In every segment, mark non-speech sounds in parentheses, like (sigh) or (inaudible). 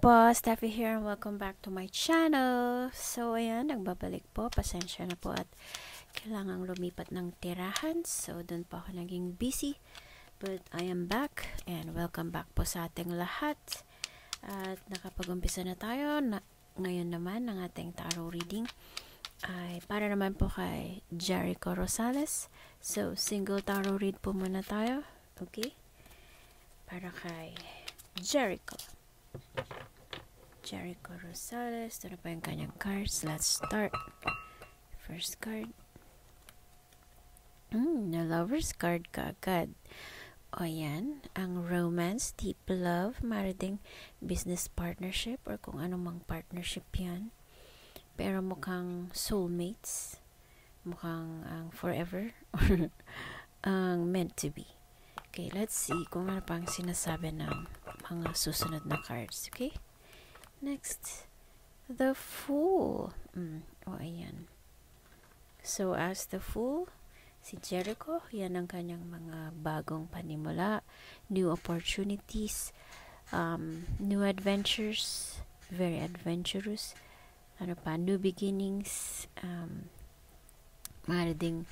po, Steffi here and welcome back to my channel. So, ayan, nagbabalik po. Pasensya na po at kailangang lumipat ng tirahan. So, doon po ako naging busy. But I am back and welcome back po sa ating lahat. At nakapag-umpisa na tayo. Na, ngayon naman, ang ating tarot reading ay para naman po kay Jericho Rosales. So, single tarot read po muna tayo. Okay? Para kay Jericho. Jericho Rosales. Ito na pa yung kanyang cards. Let's start. First card. Hmm, na lover's card ka agad. O yan, ang romance, deep love, mariding business partnership or kung anumang partnership yan. Pero mukhang soulmates. Mukhang ang forever or (laughs) ang meant to be. Okay, let's see kung ano pang sinasabi ng mga susunod na cards. Okay? Next, the Fool. Mm, o, oh, ayan. So, as the Fool, si Jericho, yan ang kanyang mga bagong panimula, new opportunities, um, new adventures, very adventurous, ano pa, new beginnings, um, maaari ding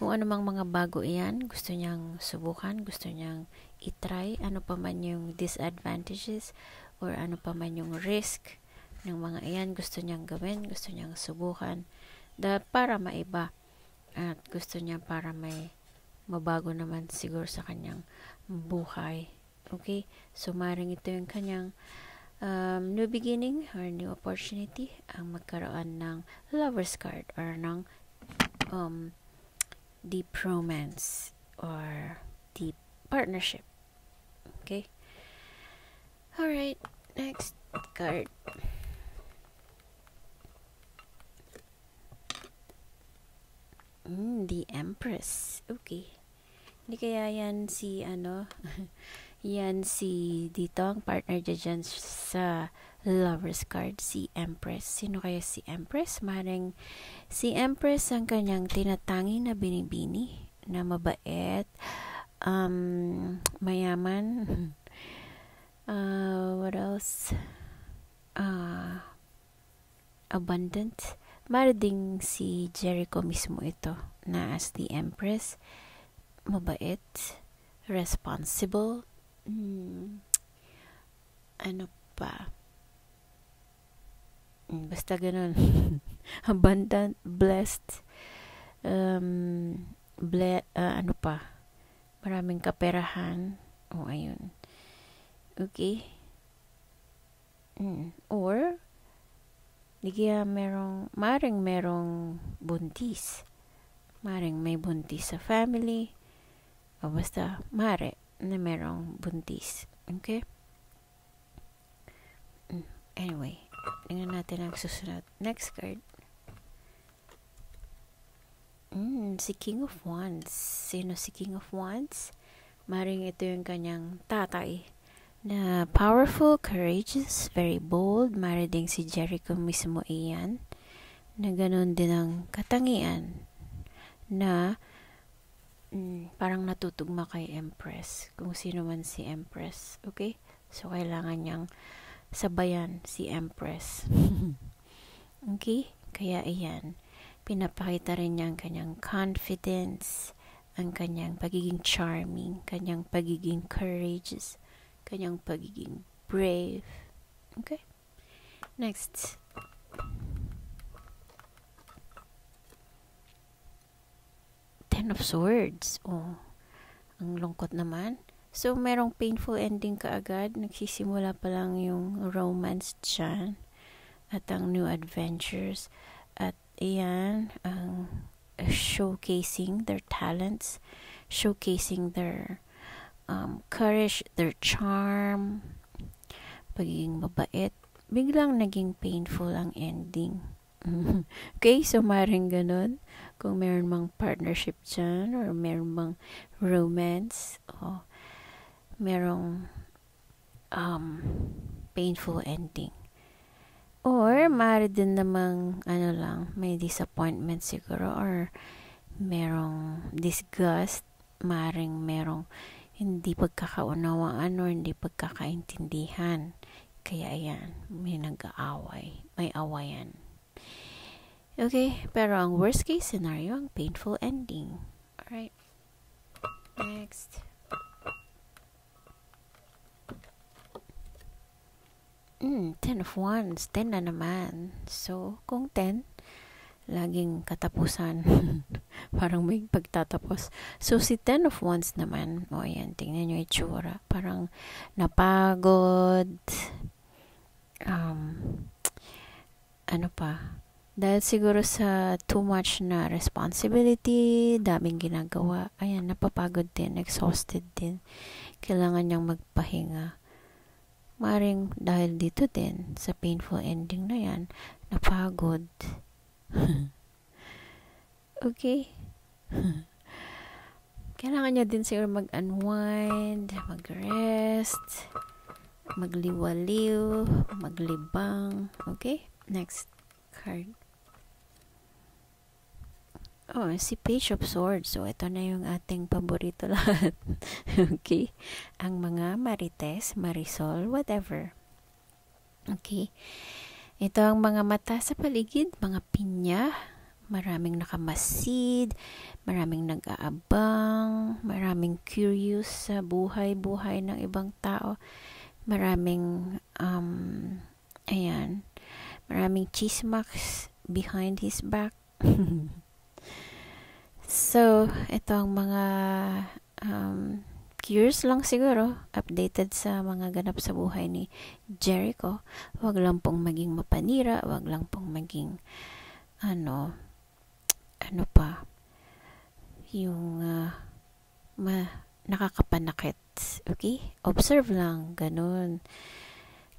kung ano mang mga bago iyan, gusto niyang subukan, gusto niyang itry, ano pa man yung disadvantages, or ano pa man yung risk ng mga iyan gusto niyang gawin, gusto niyang subukan dahil para maiba at gusto niya para may mabago naman siguro sa kanyang buhay. Okay? So, maring ito yung kanyang um, new beginning or new opportunity ang magkaroon ng lover's card or ng um, deep romance or deep partnership. Okay? Alright, next card. Mm, the Empress. Okay. Hindi kaya yan si ano, (laughs) yan si dito ang partner dyan sa lover's card, si Empress. Sino kaya si Empress? Maring si Empress ang kanyang tinatangi na binibini na mabait, um, mayaman, (laughs) Uh, what else? Uh, abundant. Marading si Jericho mismo ito na as the Empress. Mabait. Responsible. Hmm. Ano pa? Hmm, basta ganun. (laughs) abundant, blessed. Um, ble uh, ano pa? Maraming kaperahan. O, oh, ayun Okay? Mm. Or, di kaya merong, maring merong buntis. Maring may buntis sa family. O basta, mare na merong buntis. Okay? Mm. Anyway, tingnan natin ang susunod. Next card. Mm, si King of Wands. Sino si King of Wands? Maring ito yung kanyang tatay na powerful, courageous, very bold. Mariding si Jericho mismo iyan. Na ganun din ang katangian na mm, parang natutugma kay Empress. Kung sino man si Empress. Okay? So, kailangan niyang sabayan si Empress. (laughs) okay? Kaya iyan. Pinapakita rin niya ang kanyang confidence, ang kanyang pagiging charming, kanyang pagiging courageous, kanyang pagiging brave. Okay? Next. Ten of Swords. Oh, ang lungkot naman. So, merong painful ending kaagad. Nagsisimula pa lang yung romance dyan. At ang new adventures. At iyan, ang showcasing their talents. Showcasing their um, courage, their charm, pagiging mabait, biglang naging painful ang ending. (laughs) okay, so maring ganun. Kung meron mang partnership dyan, or meron mang romance, o merong um, painful ending. Or, maaari din namang, ano lang, may disappointment siguro, or merong disgust, maring merong hindi pagkakaunawaan o hindi pagkakaintindihan. Kaya ayan, may nag-aaway. May awayan. Okay, pero ang worst case scenario, ang painful ending. Alright. Next. Mm, 10 of Wands. 10 na naman. So, kung 10, laging katapusan. (laughs) parang may pagtatapos. So, si 10 of Wands naman, o oh, ayan, tingnan nyo itsura. Parang napagod. Um, ano pa? Dahil siguro sa too much na responsibility, daming ginagawa, ayan, napapagod din, exhausted din. Kailangan niyang magpahinga Maring dahil dito din, sa painful ending na yan, napagod. (laughs) okay? (laughs) Kailangan niya din siguro mag-unwind, mag-rest, magliwaliw, maglibang. Okay? Next card. Oh, si Page of Swords. So, ito na yung ating paborito (laughs) lahat. okay? Ang mga marites, marisol, whatever. Okay? Ito ang mga mata sa paligid, mga pinya, maraming nakamasid, maraming nag-aabang, maraming curious sa buhay-buhay ng ibang tao, maraming, um, ayan, maraming chismax behind his back. (laughs) So, ito ang mga um, curious lang siguro, updated sa mga ganap sa buhay ni Jericho. Huwag lang pong maging mapanira, huwag lang pong maging ano, ano pa, yung uh, ma, nakakapanakit. Okay? Observe lang, ganun.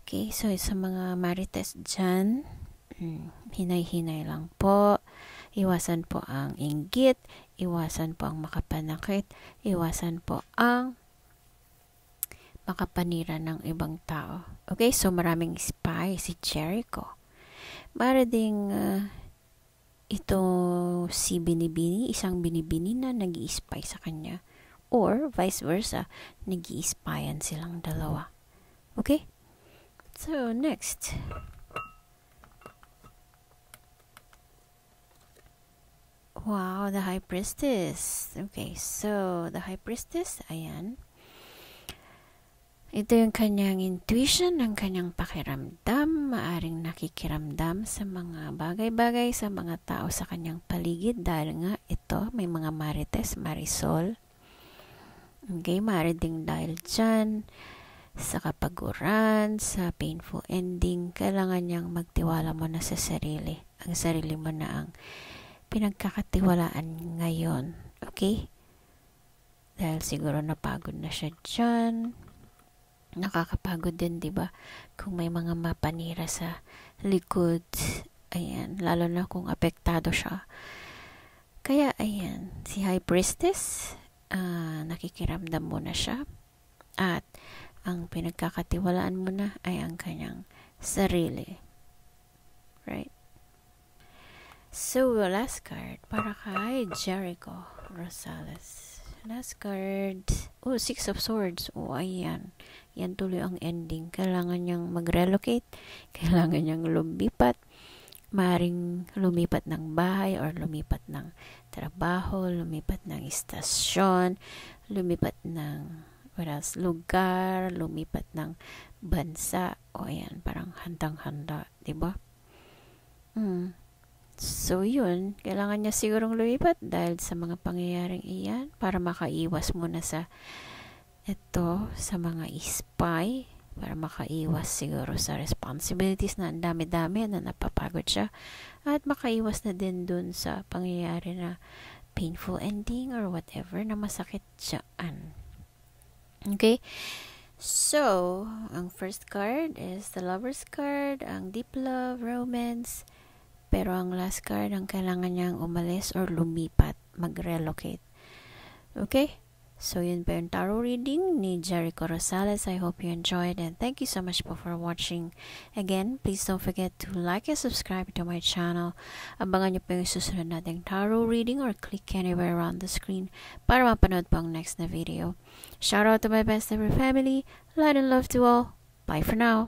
Okay, so sa mga marites dyan, hmm, hinay-hinay lang po Iwasan po ang inggit, iwasan po ang makapanakit, iwasan po ang makapanira ng ibang tao. Okay, so maraming spy si Jericho. Para ding uh, ito si Binibini, isang Binibini na nag spy sa kanya. Or vice versa, nag spyan silang dalawa. Okay? So, next. Wow, the High Priestess. Okay, so the High Priestess, ayan. Ito yung kanyang intuition, ang kanyang pakiramdam, maaring nakikiramdam sa mga bagay-bagay, sa mga tao sa kanyang paligid dahil nga ito, may mga marites, marisol. Okay, maaari ding dahil dyan sa kapaguran, sa painful ending, kailangan niyang magtiwala mo na sa sarili. Ang sarili mo na ang pinagkakatiwalaan ngayon. Okay? Dahil siguro napagod na siya dyan. Nakakapagod din, di ba? Kung may mga mapanira sa likod. Ayan. Lalo na kung apektado siya. Kaya, ayan. Si High Priestess, uh, nakikiramdam mo na siya. At, ang pinagkakatiwalaan mo na ay ang kanyang sarili. Right? So, last card para kay Jericho Rosales. Last card. Oh, Six of Swords. Oh, ayan. Yan tuloy ang ending. Kailangan niyang mag-relocate. (laughs) Kailangan niyang lumipat. Maring lumipat ng bahay or lumipat ng trabaho, lumipat ng istasyon, lumipat ng what else, lugar, lumipat ng bansa. O, ayan, parang handang-handa, ba? Hmm. So, yun. Kailangan niya sigurong lumipat dahil sa mga pangyayaring iyan para makaiwas muna sa ito, sa mga spy para makaiwas siguro sa responsibilities na ang dami-dami na napapagod siya at makaiwas na din dun sa pangyayari na painful ending or whatever na masakit dyan. Okay? So, ang first card is the lover's card, ang deep love, romance, pero ang last card, ang kailangan niyang umalis or lumipat, mag-relocate. Okay? So, yun pa yung tarot reading ni Jericho Rosales. I hope you enjoyed and thank you so much po for watching. Again, please don't forget to like and subscribe to my channel. Abangan niyo po yung susunod nating tarot reading or click anywhere around the screen para mapanood po ang next na video. Shout out to my best ever family. Light and love to all. Bye for now.